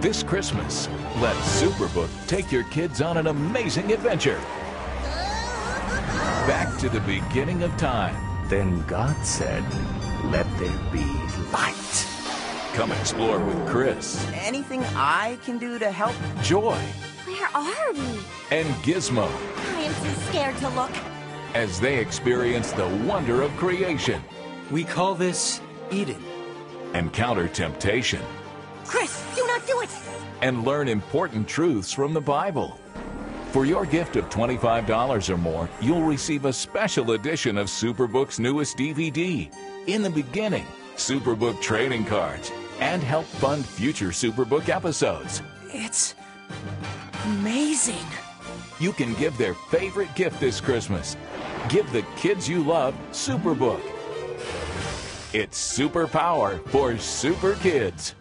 This Christmas, let Superbook take your kids on an amazing adventure. Back to the beginning of time. Then God said, Let there be light. Come explore with Chris, Anything I can do to help? Joy, Where are we? and Gizmo I am too scared to look. as they experience the wonder of creation, We call this Eden. encounter temptation, Chris, do not do it! and learn important truths from the Bible. For your gift of $25 or more, you'll receive a special edition of Superbook's newest DVD, In the Beginning, Superbook trading cards, and help fund future Superbook episodes. It's amazing. You can give their favorite gift this Christmas. Give the kids you love Superbook. It's superpower for super kids.